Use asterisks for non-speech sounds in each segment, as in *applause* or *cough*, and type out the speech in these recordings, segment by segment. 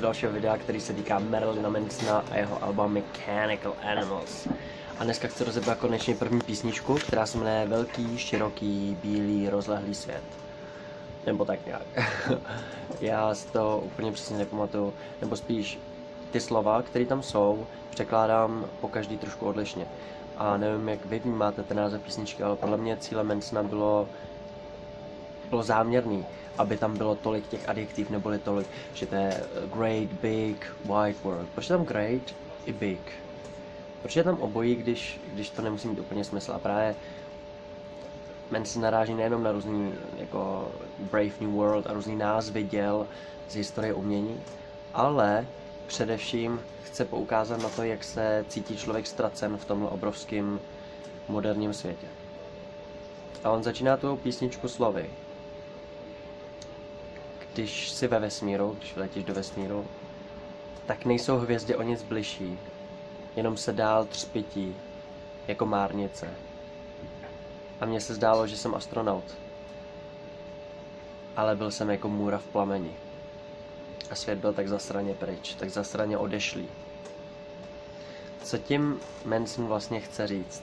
dalšího videa, který se týká Marilyn Mansona a jeho alba Mechanical Animals. A dneska chci rozebrat konečně první písničku, která se jmenuje Velký, široký, bílý, rozlehlý svět. Nebo tak nějak. *laughs* Já si to úplně přesně nepamatuju. Nebo spíš ty slova, které tam jsou, překládám po každý trošku odlišně. A nevím, jak vy vnímáte ten název písničky, ale podle mě cílem Mansona bylo, bylo záměrný aby tam bylo tolik těch adjektiv, neboli tolik, že to je great, big, wide world. Proč je tam great i big? Proč je tam obojí, když, když to nemusí mít úplně smysl? A právě se naráží nejenom na různý jako Brave New World a různý názvy děl z historie umění, ale především chce poukázat na to, jak se cítí člověk ztracen v tomhle obrovském moderním světě. A on začíná tu písničku slovy když jsi ve vesmíru, když letíš do vesmíru, tak nejsou hvězdy o nic bližší, jenom se dál třpití, jako márnice. A mně se zdálo, že jsem astronaut. Ale byl jsem jako můra v plameni. A svět byl tak zasraně pryč, tak zasraně odešlý. Co tím Manson vlastně chce říct?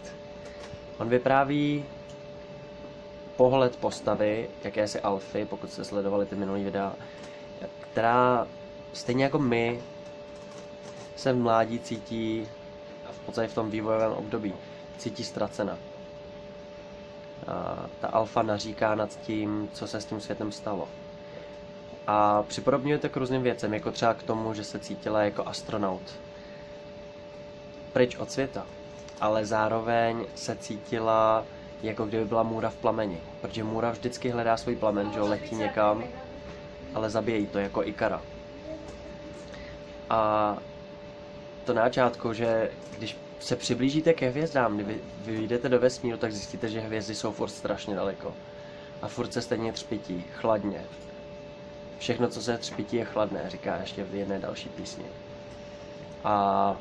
On vypráví pohled postavy, jakési Alfy, pokud jste sledovali ty minulý videa, která stejně jako my se v mládí cítí, a v podstatě v tom vývojovém období, cítí ztracena. A ta alfa naříká nad tím, co se s tím světem stalo. A připodobňuje to k různým věcem, jako třeba k tomu, že se cítila jako astronaut. Pryč od světa. Ale zároveň se cítila jako kdyby byla můra v plameni. Protože můra vždycky hledá svůj plamen, že letí někam, ale zabíjí to jako Ikara. A to na začátku, že když se přiblížíte ke hvězdám, když vy, vyjdete do vesmíru, tak zjistíte, že hvězdy jsou furt strašně daleko. A furt se stejně třpití, chladně. Všechno, co se třpití, je chladné, říká ještě v jedné další písni. A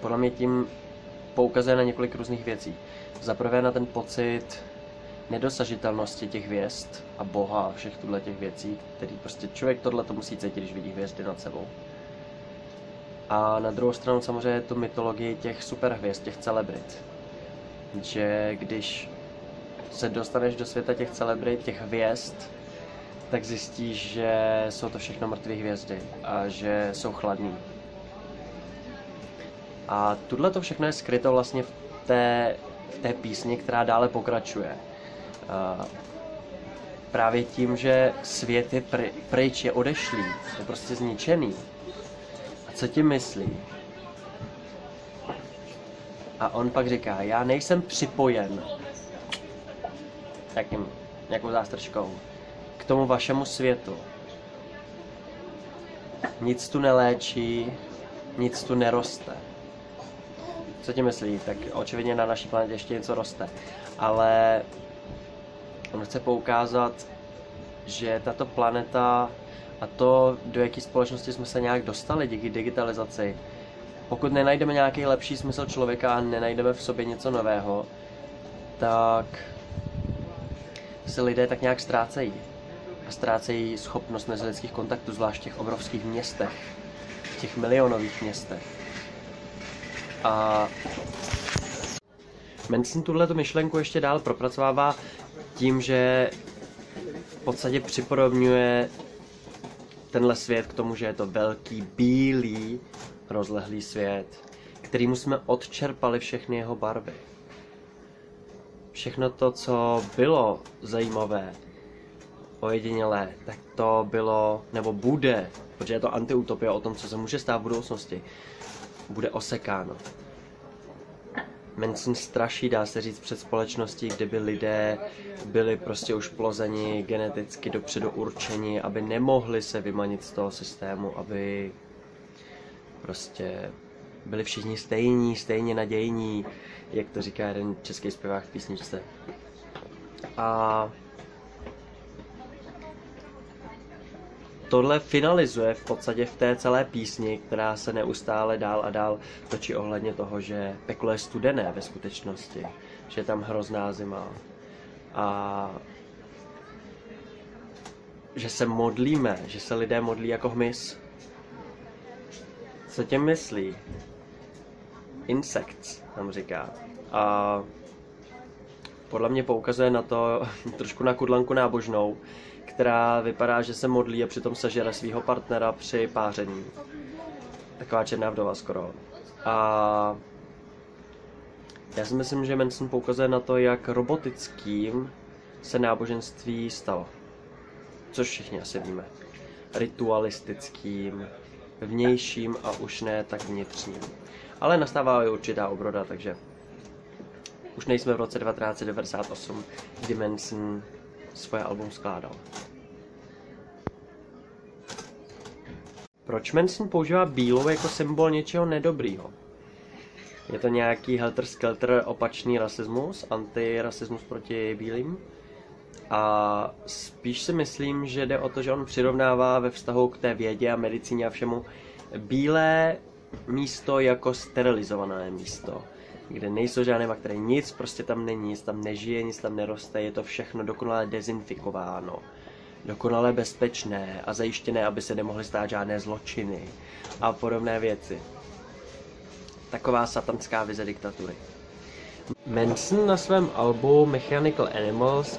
podle mě tím poukazuje na několik různých věcí. Za prvé na ten pocit nedosažitelnosti těch hvězd a Boha a všech tuhle těch věcí, který prostě člověk tohle to musí cítit, když vidí hvězdy nad sebou. A na druhou stranu samozřejmě tu mytologii těch superhvězd, těch celebrit. Že když se dostaneš do světa těch celebrit, těch hvězd, tak zjistíš, že jsou to všechno mrtvé hvězdy a že jsou chladní. A tohle to všechno je skryto vlastně v té v té písni, která dále pokračuje. Právě tím, že svět je pry, pryč, je odešlý, je prostě zničený. A co tím myslí? A on pak říká, já nejsem připojen takým, nějakou zástrčkou k tomu vašemu světu. Nic tu neléčí, nic tu neroste co ti myslí, tak očividně na naší planetě ještě něco roste. Ale on chce poukázat, že tato planeta a to, do jaké společnosti jsme se nějak dostali díky digitalizaci, pokud nenajdeme nějaký lepší smysl člověka a nenajdeme v sobě něco nového, tak se lidé tak nějak ztrácejí. A ztrácejí schopnost mezilidských kontaktů, zvlášť v těch obrovských městech, v těch milionových městech. A Manson tuhle myšlenku ještě dál propracovává tím, že v podstatě připodobňuje tenhle svět k tomu, že je to velký, bílý, rozlehlý svět, kterýmu jsme odčerpali všechny jeho barvy. Všechno to, co bylo zajímavé, ojedinělé, tak to bylo, nebo bude, protože je to antiutopie o tom, co se může stát v budoucnosti, bude osekáno. Manson straší, dá se říct, před společností, kde by lidé byli prostě už plozeni geneticky dopředu určeni, aby nemohli se vymanit z toho systému, aby prostě byli všichni stejní, stejně nadějní, jak to říká jeden český zpěvák v písničce. A tohle finalizuje v podstatě v té celé písni, která se neustále dál a dál točí ohledně toho, že peklo je studené ve skutečnosti, že je tam hrozná zima. A že se modlíme, že se lidé modlí jako hmyz. Co tě myslí? Insects, tam říká. A podle mě poukazuje na to *laughs* trošku na kudlanku nábožnou, která vypadá, že se modlí a přitom sežere svého partnera při páření. Taková černá vdova skoro. A já si myslím, že Manson poukazuje na to, jak robotickým se náboženství stalo. Což všichni asi víme. Ritualistickým, vnějším a už ne tak vnitřním. Ale nastává i určitá obroda, takže už nejsme v roce 1998, kdy Manson svoje album skládal. Proč Manson používá bílou jako symbol něčeho nedobrýho? Je to nějaký helter-skelter opačný rasismus, antirasismus proti bílým? A spíš si myslím, že jde o to, že on přirovnává ve vztahu k té vědě a medicíně a všemu bílé místo jako sterilizované místo, kde nejsou žádné bakterie, nic prostě tam není, nic tam nežije, nic tam neroste, je to všechno dokonale dezinfikováno, dokonale bezpečné a zajištěné, aby se nemohly stát žádné zločiny a podobné věci. Taková satanská vize diktatury. Manson na svém albu Mechanical Animals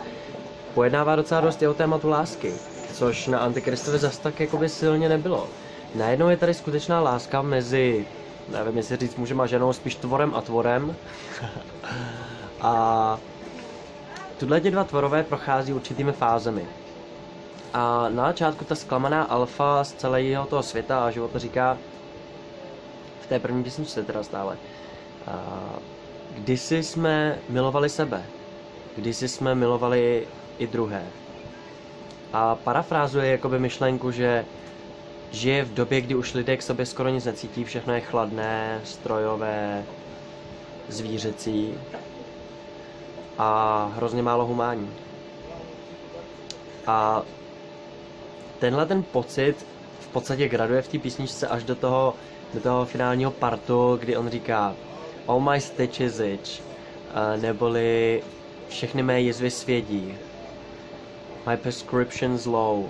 pojednává docela dost o tématu lásky, což na Antikristovi zas tak jakoby silně nebylo. Najednou je tady skutečná láska mezi, nevím jestli říct mužem a ženou, spíš tvorem a tvorem. *laughs* a tuhle dva tvorové prochází určitými fázemi. A na začátku ta zklamaná alfa z celého toho světa a života říká, v té první písničce teda stále, a kdysi jsme milovali sebe, kdysi jsme milovali i druhé. A parafrázuje jakoby myšlenku, že žije v době, kdy už lidé k sobě skoro nic necítí, všechno je chladné, strojové, zvířecí a hrozně málo humání. A tenhle ten pocit v podstatě graduje v té písničce až do toho, do toho finálního partu, kdy on říká All my stitches itch, neboli všechny mé jizvy svědí, My prescription's low.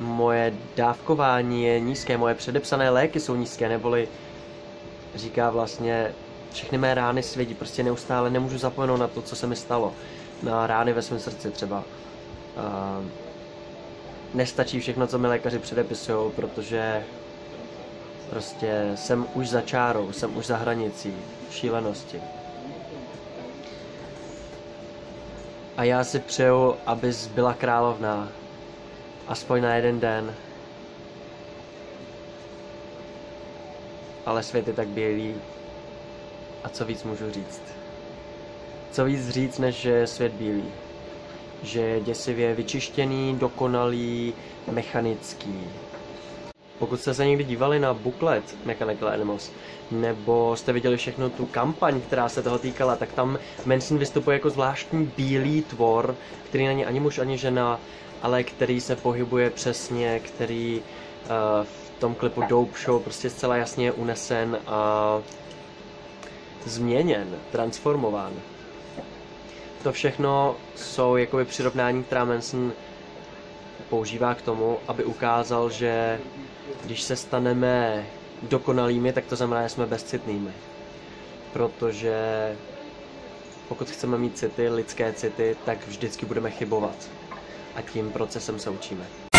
Moje dávkování je nízké, moje předepsané léky jsou nízké, neboli říká vlastně, všechny mé rány svědí, prostě neustále nemůžu zapomenout na to, co se mi stalo. Na rány ve svém srdci třeba. Uh, nestačí všechno, co mi lékaři předepisují, protože prostě jsem už za čárou, jsem už za hranicí šílenosti. A já si přeju, abys byla královná. Aspoň na jeden den. Ale svět je tak bělý. A co víc můžu říct? Co víc říct, než že je svět bílý? Že je děsivě vyčištěný, dokonalý, mechanický. Pokud jste se někdy dívali na buklet Mechanical Animals, nebo jste viděli všechno tu kampaň, která se toho týkala, tak tam Manson vystupuje jako zvláštní bílý tvor, který není ani muž, ani žena, ale který se pohybuje přesně, který uh, v tom klipu Dope Show prostě zcela jasně je unesen a změněn, transformován. To všechno jsou jakoby přirovnání, která Manson používá k tomu, aby ukázal, že když se staneme dokonalými, tak to znamená, že jsme bezcitnými. Protože pokud chceme mít city, lidské city, tak vždycky budeme chybovat. A tím procesem se učíme.